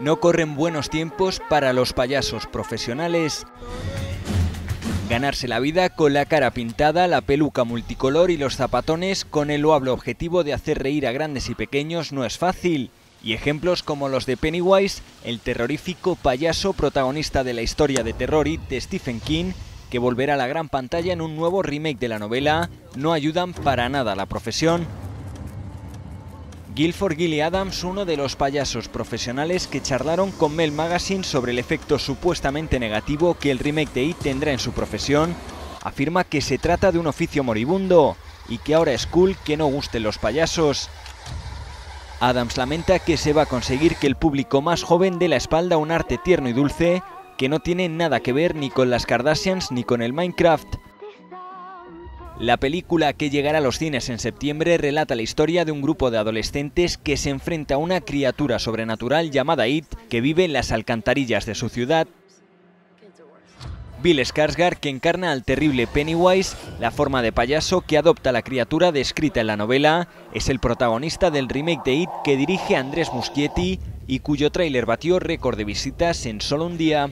No corren buenos tiempos para los payasos profesionales. Ganarse la vida con la cara pintada, la peluca multicolor y los zapatones con el loable objetivo de hacer reír a grandes y pequeños no es fácil. Y ejemplos como los de Pennywise, el terrorífico payaso protagonista de la historia de terror de Stephen King, que volverá a la gran pantalla en un nuevo remake de la novela, no ayudan para nada a la profesión. Guilford Gilly Adams, uno de los payasos profesionales que charlaron con Mel Magazine sobre el efecto supuestamente negativo que el remake de It tendrá en su profesión, afirma que se trata de un oficio moribundo y que ahora es cool que no gusten los payasos. Adams lamenta que se va a conseguir que el público más joven dé la espalda a un arte tierno y dulce que no tiene nada que ver ni con las Kardashians ni con el Minecraft. La película que llegará a los cines en septiembre relata la historia de un grupo de adolescentes que se enfrenta a una criatura sobrenatural llamada It que vive en las alcantarillas de su ciudad. Bill Skarsgård, que encarna al terrible Pennywise, la forma de payaso que adopta la criatura descrita en la novela, es el protagonista del remake de It que dirige Andrés Muschietti y cuyo tráiler batió récord de visitas en solo un día.